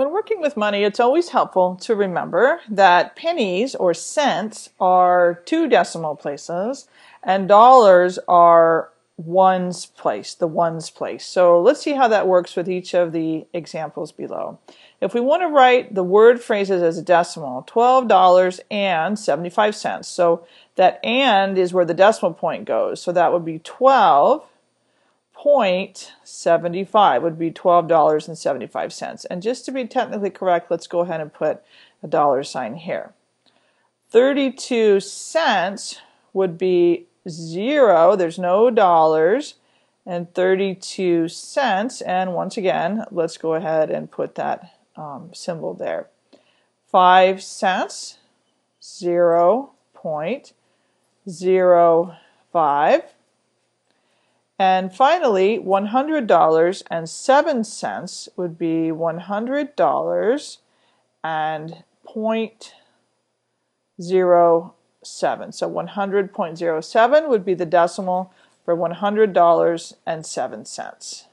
When working with money, it's always helpful to remember that pennies or cents are two decimal places and dollars are ones place, the ones place. So let's see how that works with each of the examples below. If we want to write the word phrases as a decimal, $12 and 75 cents. So that and is where the decimal point goes. So that would be 12 0.75 would be $12.75. And just to be technically correct, let's go ahead and put a dollar sign here. 32 cents would be zero, there's no dollars, and 32 cents. And once again, let's go ahead and put that um, symbol there. 5 cents, 0 0.05 and finally, $100 and 7 cents would be $100 and 0.07. So 100.07 would be the decimal for $100 and 7 cents.